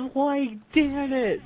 Why damn it!